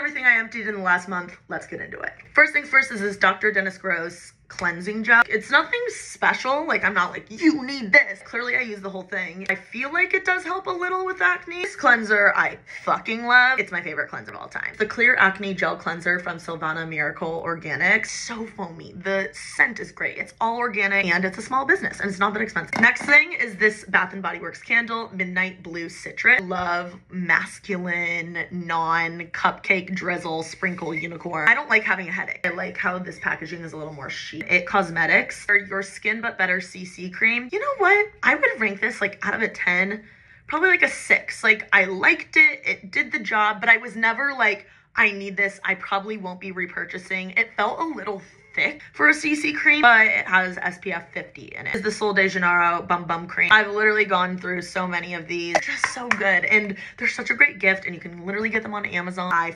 everything I emptied in the last month. Let's get into it. First things first is this Dr. Dennis Gross cleansing gel. It's nothing special. Like I'm not like, you need this. Clearly I use the whole thing. I feel like it does help a little with acne. This cleanser I fucking love. It's my favorite cleanser of all time. The Clear Acne Gel Cleanser from Silvana Miracle Organics. So foamy. The scent is great. It's all organic and it's a small business and it's not that expensive. Next thing is this Bath and Body Works candle, Midnight Blue Citrus. Love masculine, non-cupcake drizzle sprinkle unicorn. I don't like having a headache. I like how this packaging is a little more chic it Cosmetics or Your Skin But Better CC Cream. You know what? I would rank this like out of a 10, probably like a 6. Like I liked it, it did the job, but I was never like, I need this. I probably won't be repurchasing. It felt a little thick for a CC cream, but it has SPF 50 in it. Is the Sol de Janeiro Bum Bum Cream. I've literally gone through so many of these. They're just so good. And they're such a great gift and you can literally get them on Amazon. I